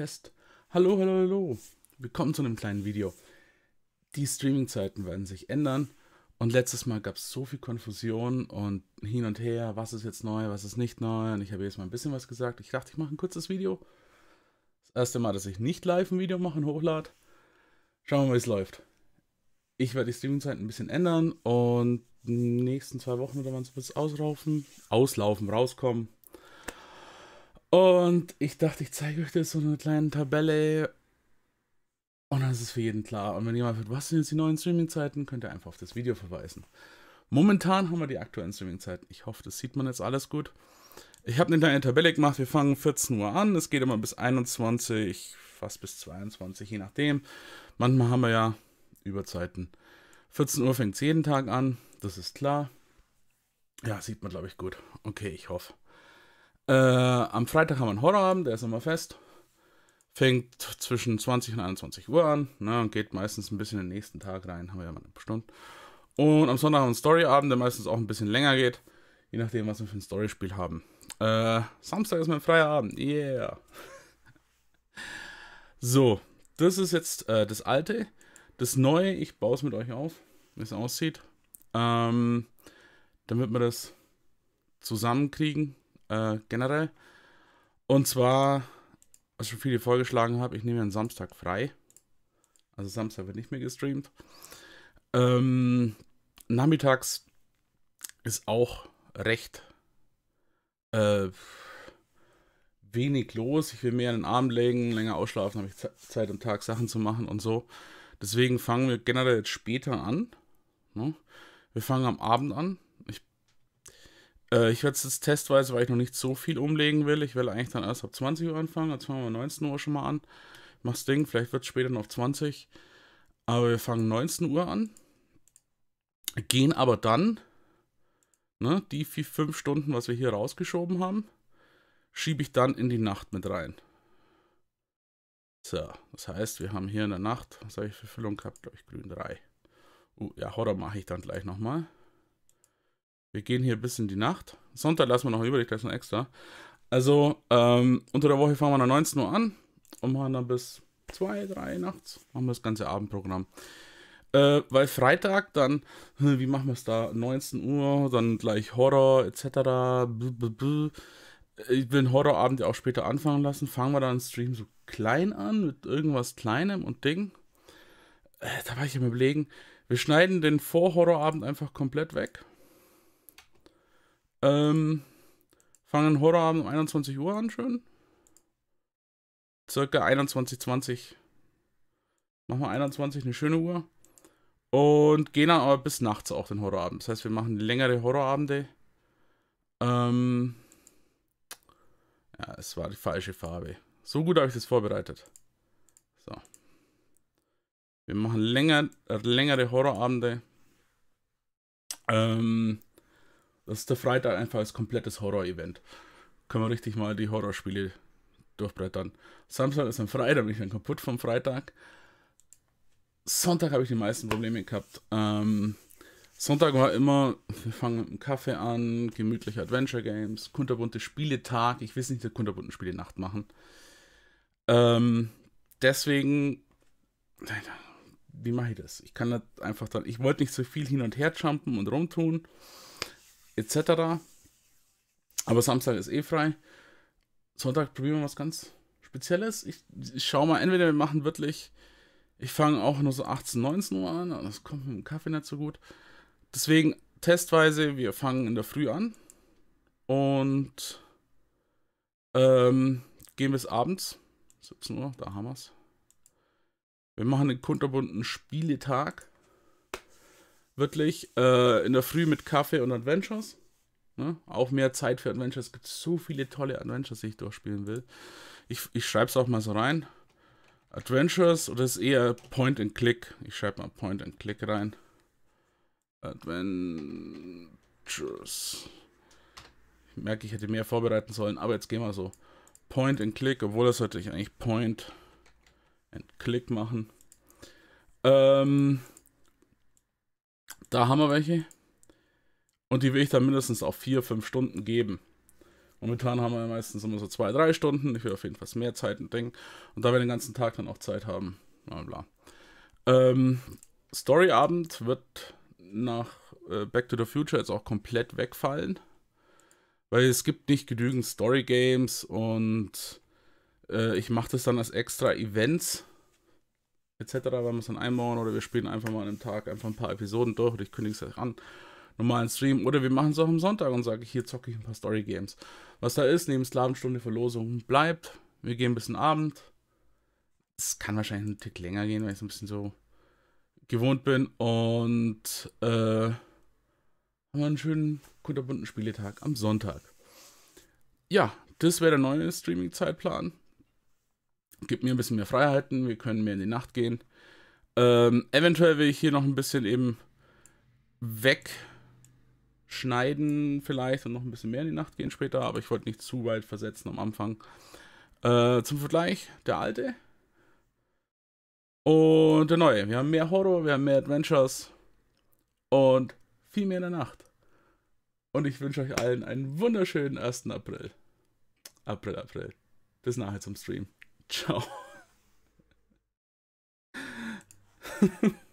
Test. Hallo, hallo, hallo. Willkommen zu einem kleinen Video. Die Streaming-Zeiten werden sich ändern. Und letztes Mal gab es so viel Konfusion und hin und her, was ist jetzt neu, was ist nicht neu. Und ich habe jetzt mal ein bisschen was gesagt. Ich dachte, ich mache ein kurzes Video. Das erste Mal, dass ich nicht live ein Video mache und hochlade. Schauen wir mal, wie es läuft. Ich werde die Streaming-Zeiten ein bisschen ändern und in den nächsten zwei Wochen oder wann es auslaufen, auslaufen, rauskommen und ich dachte, ich zeige euch das so eine kleine Tabelle. Und dann ist es für jeden klar. Und wenn jemand fragt, was sind jetzt die neuen Streaming-Zeiten, könnt ihr einfach auf das Video verweisen. Momentan haben wir die aktuellen Streaming-Zeiten. Ich hoffe, das sieht man jetzt alles gut. Ich habe eine kleine Tabelle gemacht. Wir fangen 14 Uhr an. Es geht immer bis 21, fast bis 22, je nachdem. Manchmal haben wir ja Überzeiten. 14 Uhr fängt es jeden Tag an. Das ist klar. Ja, sieht man, glaube ich, gut. Okay, ich hoffe. Äh, am Freitag haben wir einen Horrorabend, der ist immer fest. Fängt zwischen 20 und 21 Uhr an ne, und geht meistens ein bisschen den nächsten Tag rein. Haben wir ja mal eine Stunde. Und am Sonntag haben wir einen Storyabend, der meistens auch ein bisschen länger geht. Je nachdem, was wir für ein Storyspiel haben. Äh, Samstag ist mein freier Abend. Yeah. so, das ist jetzt äh, das alte. Das neue, ich baue es mit euch auf, wie es aussieht. Ähm, damit wir das zusammenkriegen äh, generell. Und zwar, was schon viele vorgeschlagen habe, ich nehme einen Samstag frei. Also Samstag wird nicht mehr gestreamt. Ähm, nachmittags ist auch recht äh, wenig los. Ich will mehr in den Arm legen, länger ausschlafen, habe ich Zeit am Tag Sachen zu machen und so. Deswegen fangen wir generell jetzt später an. Ne? Wir fangen am Abend an. Äh, ich werde es jetzt testweise, weil ich noch nicht so viel umlegen will. Ich will eigentlich dann erst ab 20 Uhr anfangen. Jetzt fangen wir 19 Uhr schon mal an. Mach's Ding, vielleicht wird es später noch auf 20. Aber wir fangen 19 Uhr an. Gehen aber dann, ne, die vier, fünf Stunden, was wir hier rausgeschoben haben, schiebe ich dann in die Nacht mit rein. So, das heißt, wir haben hier in der Nacht, was habe ich für Füllung gehabt? Glaube ich, grün 3. Uh, ja, Horror mache ich dann gleich nochmal. Wir gehen hier bis in die Nacht. Sonntag lassen wir noch übrig, das ist noch extra. Also, ähm, unter der Woche fangen wir dann 19 Uhr an und machen dann bis 2, 3 nachts. Machen wir das ganze Abendprogramm. Äh, weil Freitag dann, wie machen wir es da? 19 Uhr, dann gleich Horror etc. Ich will den Horrorabend ja auch später anfangen lassen. Fangen wir dann den Stream so klein an, mit irgendwas Kleinem und Ding. Äh, da war ich am überlegen, wir schneiden den Vorhorrorabend einfach komplett weg ähm, fangen Horrorabend um 21 Uhr an, schön. Circa 21.20 Machen wir 21, eine schöne Uhr. Und gehen dann aber bis nachts auch den Horrorabend. Das heißt, wir machen längere Horrorabende. Ähm, ja, es war die falsche Farbe. So gut habe ich das vorbereitet. So. Wir machen länger, äh, längere Horrorabende. Ähm, das ist der Freitag einfach als komplettes Horror-Event. Können wir richtig mal die Horrorspiele durchbrettern. Samstag ist ein Freitag, bin ich dann kaputt vom Freitag. Sonntag habe ich die meisten Probleme gehabt. Ähm, Sonntag war immer, wir fangen mit einem Kaffee an, gemütliche Adventure Games, kunterbunte Spieletag. Ich will nicht der kunterbunten Spiele Nacht machen. Ähm, deswegen, wie mache ich das? Ich kann das einfach dann, ich wollte nicht so viel hin und her jumpen und rumtun etc. Aber Samstag ist eh frei. Sonntag probieren wir was ganz Spezielles. Ich, ich schaue mal, entweder wir machen wirklich, ich fange auch nur so 18, 19 Uhr an, das kommt mit dem Kaffee nicht so gut. Deswegen testweise, wir fangen in der Früh an und ähm, gehen bis abends, 17 Uhr, da haben wir es. Wir machen einen kunterbunten Spieletag wirklich äh, in der Früh mit Kaffee und Adventures. Ne? Auch mehr Zeit für Adventures. Es gibt so viele tolle Adventures, die ich durchspielen will. Ich, ich schreibe es auch mal so rein. Adventures oder ist eher Point and Click? Ich schreibe mal Point and Click rein. Adventures. Ich merke, ich hätte mehr vorbereiten sollen, aber jetzt gehen wir so. Point and Click, obwohl das sollte ich eigentlich Point and Click machen. Ähm, da haben wir welche. Und die will ich dann mindestens auf vier, fünf Stunden geben. Momentan haben wir meistens immer so zwei, drei Stunden. Ich will auf jeden Fall mehr Zeit und Ding. Und da wir den ganzen Tag dann auch Zeit haben, bla bla. Ähm, Storyabend wird nach äh, Back to the Future jetzt auch komplett wegfallen. Weil es gibt nicht genügend Story Games und äh, ich mache das dann als extra Events etc., wenn wir es dann einbauen oder wir spielen einfach mal an einem Tag einfach ein paar Episoden durch oder ich kündige es an. Normalen Stream oder wir machen es auch am Sonntag und sage ich, hier zocke ich ein paar Story Games. Was da ist, neben Sklavenstunde Verlosung bleibt. Wir gehen ein bisschen Abend. Es kann wahrscheinlich einen Tick länger gehen, weil ich es ein bisschen so gewohnt bin. Und äh, haben wir einen schönen, kunterbunten Spieletag am Sonntag. Ja, das wäre der neue Streaming-Zeitplan. Gibt mir ein bisschen mehr Freiheiten. Wir können mehr in die Nacht gehen. Ähm, eventuell will ich hier noch ein bisschen eben wegschneiden, vielleicht und noch ein bisschen mehr in die Nacht gehen später, aber ich wollte nicht zu weit versetzen am Anfang. Äh, zum Vergleich, der alte und der neue. Wir haben mehr Horror, wir haben mehr Adventures und viel mehr in der Nacht. Und ich wünsche euch allen einen wunderschönen 1. April. April, April. Bis nachher zum Stream. Ciao.